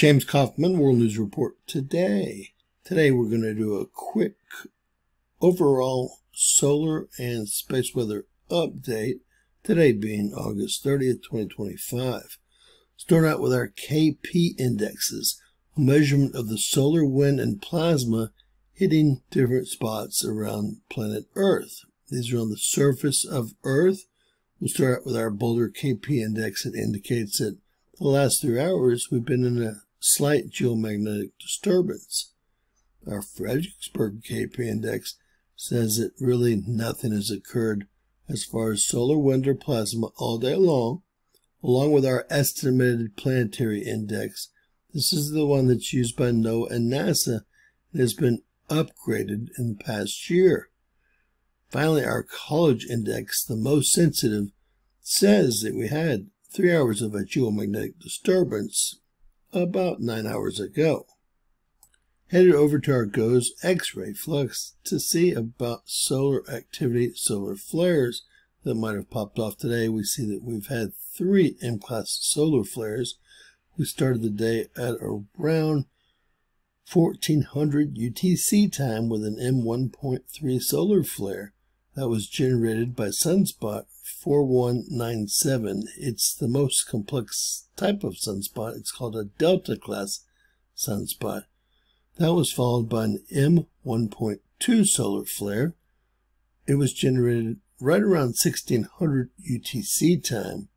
James Kaufman, World News Report today. Today we're going to do a quick overall solar and space weather update. Today being August 30th, 2025. Start out with our KP indexes, a measurement of the solar wind and plasma hitting different spots around planet Earth. These are on the surface of Earth. We'll start out with our Boulder KP index. It indicates that the last three hours we've been in a slight geomagnetic disturbance. Our Fredericksburg KP index says that really nothing has occurred as far as solar wind or plasma all day long, along with our estimated planetary index. This is the one that's used by NOAA and NASA and has been upgraded in the past year. Finally, our college index, the most sensitive, says that we had three hours of a geomagnetic disturbance about nine hours ago. Headed over to our GOES X-ray flux to see about solar activity, solar flares that might have popped off today. We see that we've had three M-class solar flares. We started the day at around 1400 UTC time with an M1.3 solar flare that was generated by Sunspot 4197. It's the most complex type of sunspot. It's called a delta class sunspot. That was followed by an M1.2 solar flare. It was generated right around 1600 UTC time,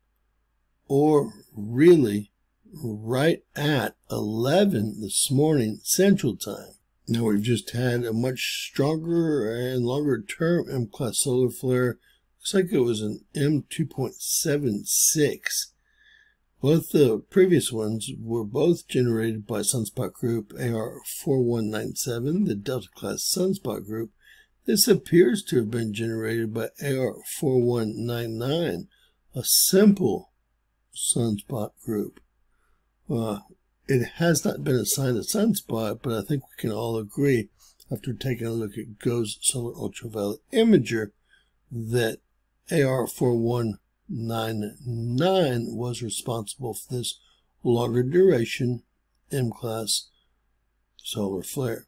or really right at 11 this morning Central Time. Now we've just had a much stronger and longer term M class solar flare. Looks like it was an M2.76. Both the previous ones were both generated by Sunspot Group AR4197, the Delta class Sunspot Group. This appears to have been generated by AR4199, a simple sunspot group. Uh, it has not been assigned a sunspot, but I think we can all agree after taking a look at GOES Solar Ultraviolet Imager that AR4199 was responsible for this longer duration M-class solar flare.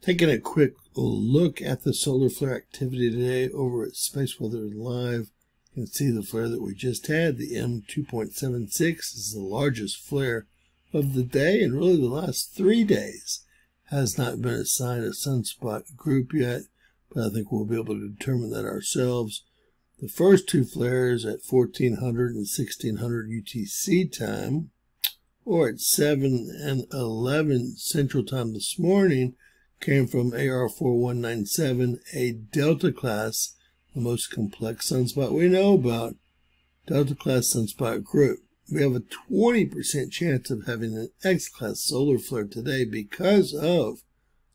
Taking a quick look at the solar flare activity today over at Space Weather Live, you can see the flare that we just had, the M2.76 is the largest flare of the day and really the last three days has not been assigned a sunspot group yet, but I think we'll be able to determine that ourselves. The first two flares at 1400 and 1600 UTC time, or at 7 and 11 Central Time this morning, came from AR4197, a Delta class the most complex sunspot we know about, Delta class sunspot group. We have a 20% chance of having an X class solar flare today because of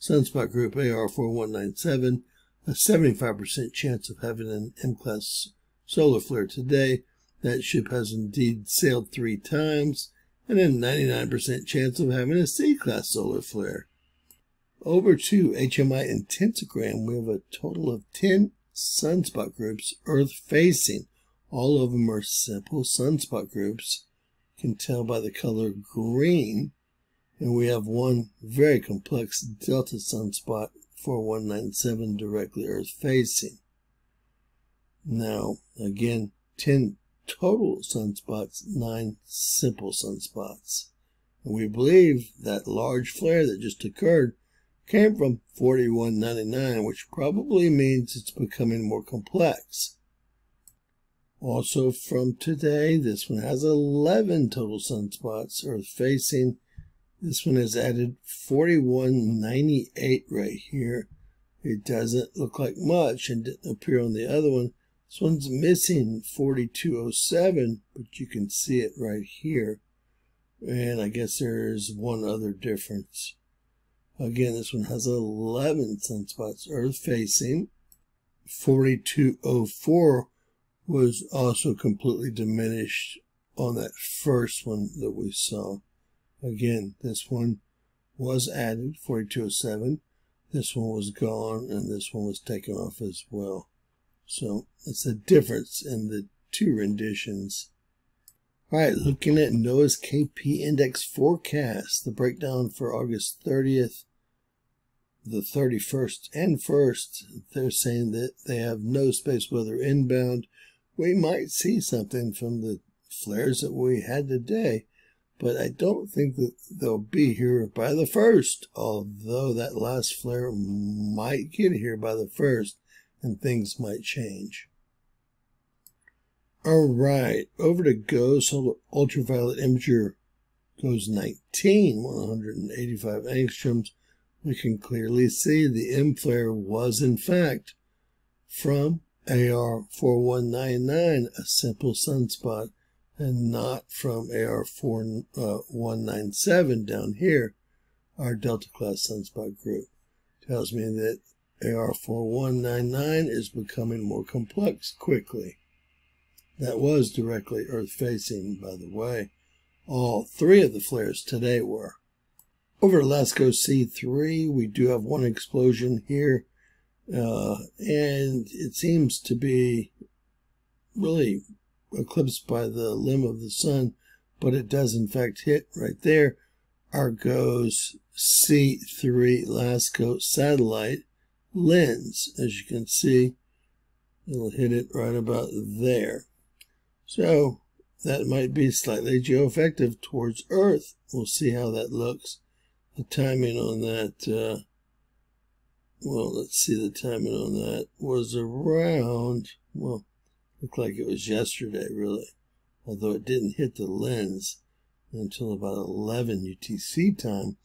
sunspot group AR4197, a 75% chance of having an M class solar flare today. That ship has indeed sailed three times, and a 99% chance of having a C class solar flare. Over to HMI intensogram, we have a total of 10 sunspot groups Earth facing. All of them are simple sunspot groups. You can tell by the color green. And we have one very complex delta sunspot 4197 directly Earth facing. Now, again, 10 total sunspots, 9 simple sunspots. And we believe that large flare that just occurred came from 4199, which probably means it's becoming more complex. Also from today, this one has 11 total sunspots Earth facing. This one has added 4198 right here. It doesn't look like much and didn't appear on the other one. This one's missing 4207, but you can see it right here. And I guess there's one other difference. Again, this one has 11 sunspots Earth facing. 4204 was also completely diminished on that first one that we saw. Again, this one was added, 4207. This one was gone, and this one was taken off as well. So it's a difference in the two renditions. All right, looking at NOAA's KP Index forecast, the breakdown for August 30th, the 31st, and 1st, they're saying that they have no space weather inbound. We might see something from the flares that we had today, but I don't think that they'll be here by the 1st, although that last flare might get here by the 1st and things might change. All right, over to GOES Solar Ultraviolet Imager goes 19, 185 angstroms. We can clearly see the M flare was in fact from AR4199, a simple sunspot, and not from AR4197 down here, our Delta class sunspot group. Tells me that AR4199 is becoming more complex quickly. That was directly Earth facing, by the way. All three of the flares today were. Over LASCO C3, we do have one explosion here, uh, and it seems to be really eclipsed by the limb of the sun, but it does in fact hit right there. Argos C3 LASCO satellite lens, as you can see, it'll hit it right about there. So that might be slightly geoeffective towards Earth. We'll see how that looks. The timing on that, uh, well, let's see, the timing on that was around, well, looked like it was yesterday, really. Although it didn't hit the lens until about 11 UTC time,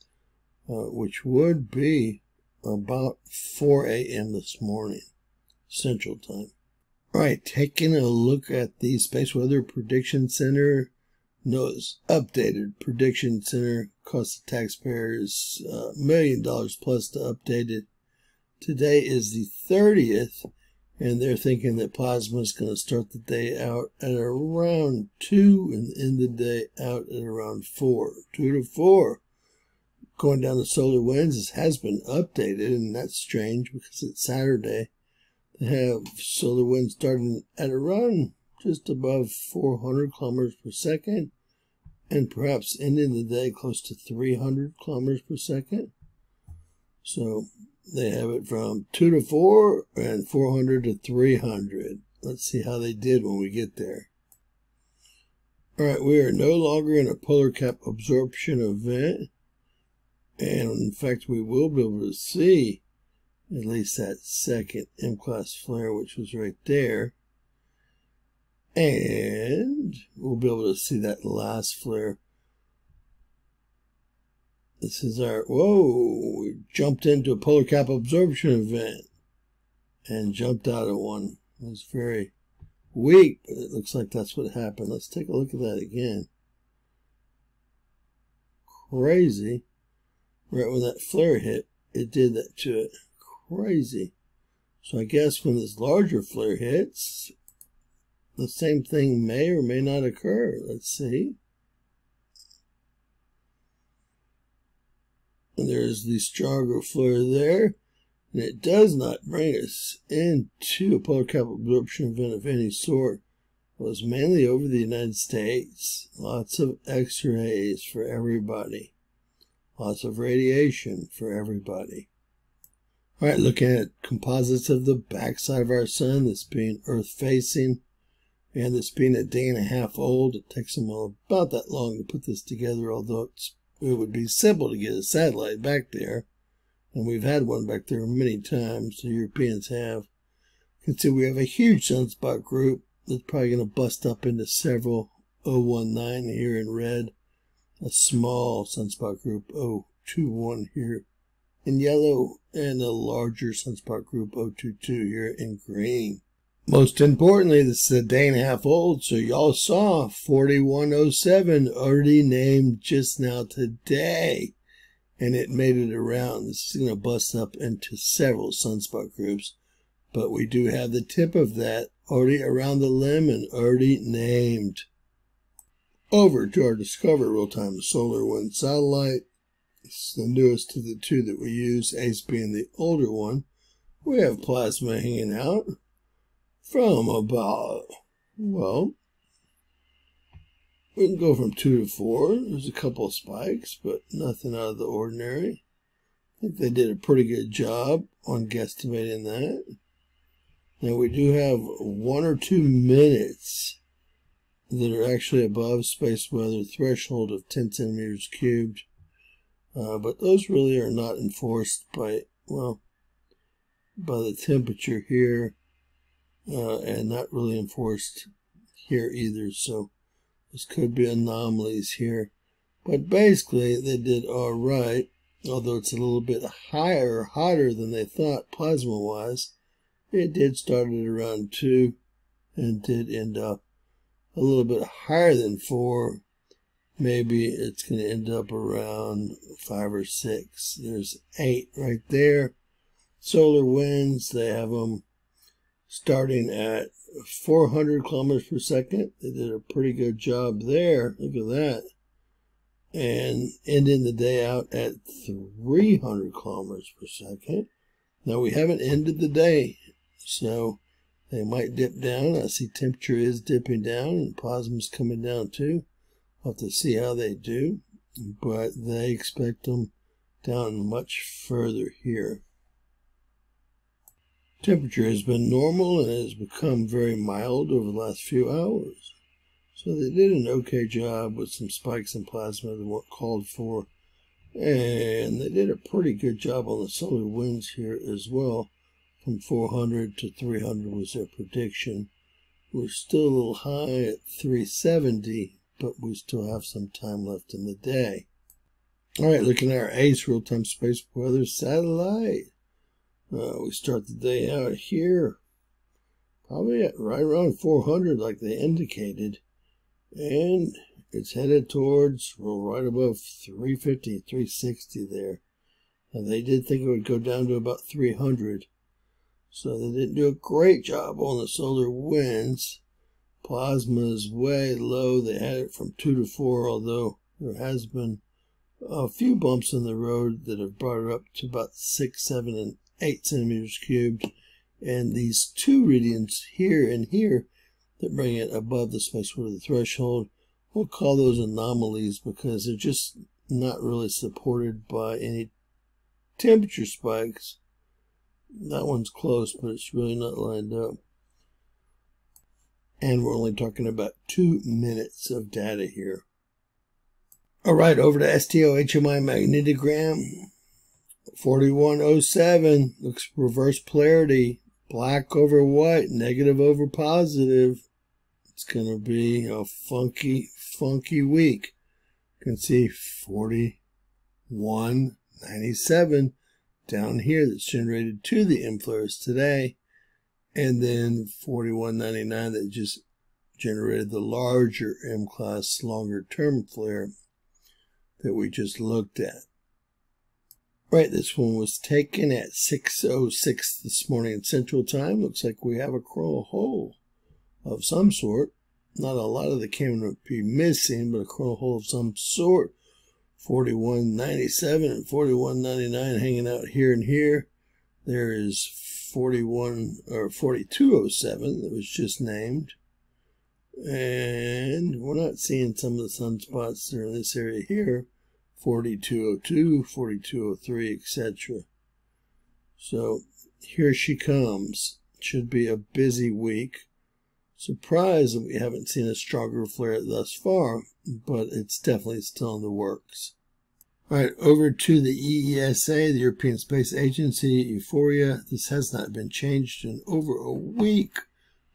uh, which would be about 4 a.m. this morning, Central Time. All right, taking a look at the Space Weather Prediction Center. NOAA's updated prediction center cost the taxpayers a uh, million dollars plus to update it. Today is the 30th, and they're thinking that plasma is going to start the day out at around 2 and end the day out at around 4. 2 to 4. Going down the solar winds has been updated, and that's strange because it's Saturday They have solar winds starting at around just above 400 kilometers per second and perhaps ending the day close to 300 kilometers per second. So they have it from 2 to 4 and 400 to 300. Let's see how they did when we get there. All right, we are no longer in a polar cap absorption event. And in fact, we will be able to see at least that second M-class flare, which was right there. And we'll be able to see that last flare. This is our, whoa, we jumped into a polar cap absorption event and jumped out of one. It was very weak, but it looks like that's what happened. Let's take a look at that again. Crazy. Right when that flare hit, it did that to it crazy. So I guess when this larger flare hits, the same thing may or may not occur. Let's see. There's the stronger flare there. And it does not bring us into a polar cap absorption event of any sort. It was mainly over the United States. Lots of x-rays for everybody. Lots of radiation for everybody. All right, looking at composites of the backside of our sun, this being Earth facing, and this being a day and a half old. It takes them about that long to put this together, although it would be simple to get a satellite back there. And we've had one back there many times, the Europeans have. You can see we have a huge sunspot group that's probably going to bust up into several 019 here in red. A small sunspot group 021 here in yellow and a larger sunspot group 022 here in green. Most importantly, this is a day and a half old, so y'all saw 4107 already named just now today. And it made it around. This is going to bust up into several sunspot groups. But we do have the tip of that already around the limb and already named. Over to our DSCOVR Real-Time Solar Wind Satellite. It's the newest of the two that we use, ACE being the older one. We have plasma hanging out from about, well, we can go from two to four. There's a couple of spikes, but nothing out of the ordinary. I think they did a pretty good job on guesstimating that. Now we do have one or two minutes that are actually above space weather threshold of 10 centimeters cubed. Uh, but those really are not enforced by, well, by the temperature here uh, and not really enforced here either. So this could be anomalies here. But basically, they did all right, although it's a little bit higher, hotter than they thought plasma-wise. It did start at around 2 and did end up a little bit higher than 4. Maybe it's going to end up around 5 or 6. There's 8 right there. Solar winds, they have them starting at 400 kilometers per second. They did a pretty good job there. Look at that. And ending the day out at 300 kilometers per second. Now we haven't ended the day, so they might dip down. I see temperature is dipping down and plasma's coming down too. We'll have to see how they do, but they expect them down much further here. Temperature has been normal and has become very mild over the last few hours. So they did an okay job with some spikes in plasma that weren't called for. And they did a pretty good job on the solar winds here as well. From 400 to 300 was their prediction. We're still a little high at 370, but we still have some time left in the day. All right, looking at our ACE real-time space weather satellite. Uh, we start the day out here, probably at right around 400 like they indicated. And it's headed towards, well, right above 350, 360 there. And they did think it would go down to about 300. So they didn't do a great job on the solar winds. Plasma is way low. They had it from 2 to 4, although there has been a few bumps in the road that have brought it up to about 6, 7, and 8 centimeters cubed. And these two readings here and here that bring it above the threshold, we'll call those anomalies because they're just not really supported by any temperature spikes. That one's close, but it's really not lined up. And we're only talking about two minutes of data here. All right, over to SDO HMI magnetogram. 4107 looks reverse polarity, black over white, negative over positive. It's going to be a funky, funky week. You can see 4197 down here that's generated to the flares today. And then 4199 that just generated the larger M class longer term flare that we just looked at. Right, this one was taken at 6.06 this morning Central Time. Looks like we have a coronal hole of some sort. Not a lot of the camera would be missing, but a coronal hole of some sort. 41.97 and 41.99 hanging out here and here. There is 41 or 4207 that was just named. And we're not seeing some of the sunspots that are in this area here. 4202, 4203, etc. So here she comes. Should be a busy week. Surprised that we haven't seen a stronger flare thus far, but it's definitely still in the works. All right, over to the EESA, the European Space Agency, EUHFORIA. This has not been changed in over a week.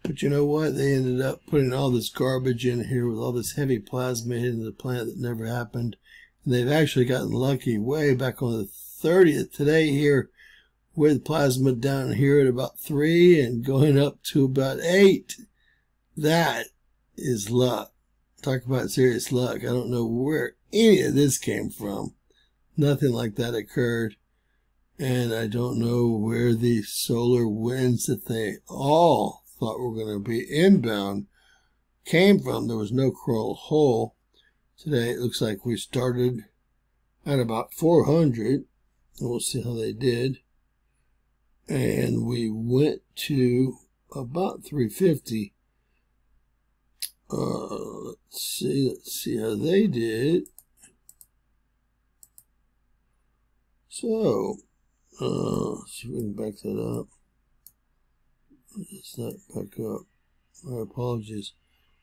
But you know what? They ended up putting all this garbage in here with all this heavy plasma hitting the planet that never happened. They've actually gotten lucky way back on the 30th today here with plasma down here at about 3 and going up to about 8. That is luck. Talk about serious luck. I don't know where any of this came from. Nothing like that occurred. And I don't know where the solar winds that they all thought were going to be inbound came from. There was no coronal hole. Today it looks like we started at about 400. And we'll see how they did. And we went to about 350. Uh, let's see, let's see how they did. So, uh, see if we can back that up. Let's not back up. My apologies.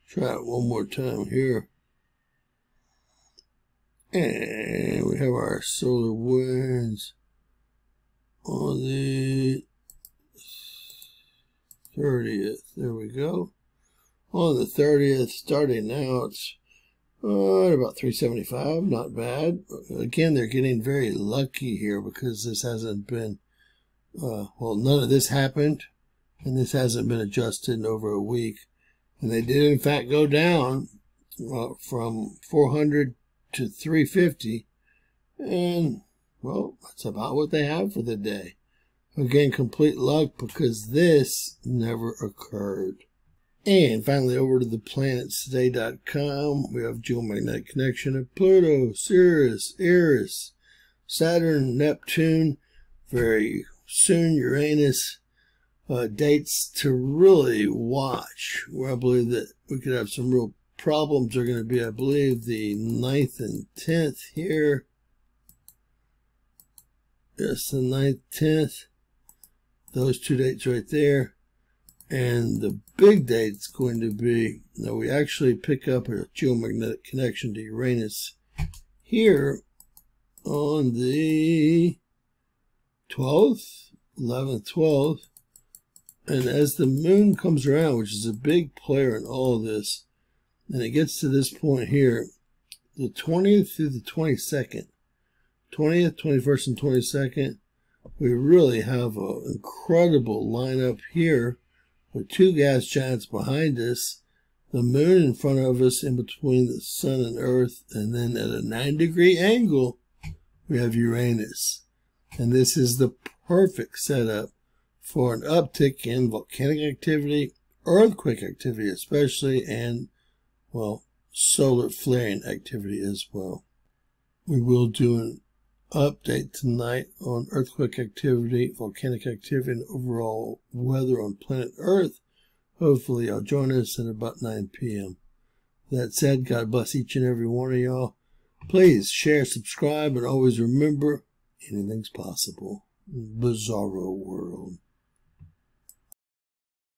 Try it one more time here. And we have our solar winds on the 30th. There we go. On the 30th, starting now, it's uh, about 375, not bad. Again, they're getting very lucky here because this hasn't been, uh, well, none of this happened, and this hasn't been adjusted in over a week. And they did, in fact, go down uh, from 400 to 350, and, well, that's about what they have for the day. Again, complete luck because this never occurred. And finally, over to the planetstoday.com, we have geomagnetic connection of Pluto, Ceres, Eris, Saturn, Neptune, very soon Uranus. Uh, dates to really watch, where I believe that we could have some real problems are going to be, I believe, the 9th and 10th here. Yes, the 9th, 10th. Those two dates right there. And the big date is going to be, now we actually pick up a geomagnetic connection to Uranus here on the 12th, 11th, 12th. And as the moon comes around, which is a big player in all of this, and it gets to this point here, the 20th through the 22nd, 20th, 21st, and 22nd, we really have an incredible lineup here with two gas giants behind us, the moon in front of us in between the sun and earth, and then at a nine degree angle, we have Uranus. And this is the perfect setup for an uptick in volcanic activity, earthquake activity especially, and, well, solar flaring activity as well. We will do an update tonight on earthquake activity, volcanic activity, and overall weather on planet Earth. Hopefully, y'all join us at about 9 p.m. That said, God bless each and every one of y'all. Please share, subscribe, and always remember anything's possible. Bizarro world.